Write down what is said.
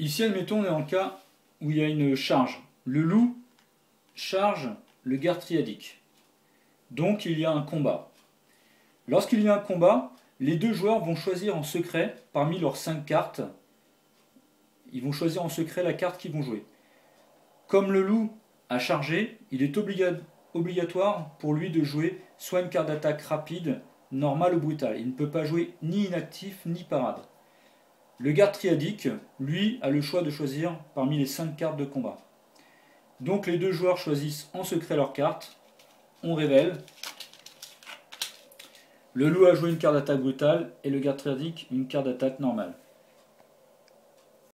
Ici, admettons, on est dans cas où il y a une charge. Le loup charge le garde triadique. Donc il y a un combat. Lorsqu'il y a un combat, les deux joueurs vont choisir en secret, parmi leurs cinq cartes, ils vont choisir en secret la carte qu'ils vont jouer. Comme le loup a chargé, il est obligatoire pour lui de jouer soit une carte d'attaque rapide, normale ou brutale. Il ne peut pas jouer ni inactif ni parade. Le garde triadique, lui, a le choix de choisir parmi les cinq cartes de combat. Donc les deux joueurs choisissent en secret leur carte. On révèle. Le loup a joué une carte d'attaque brutale et le garde triadique une carte d'attaque normale.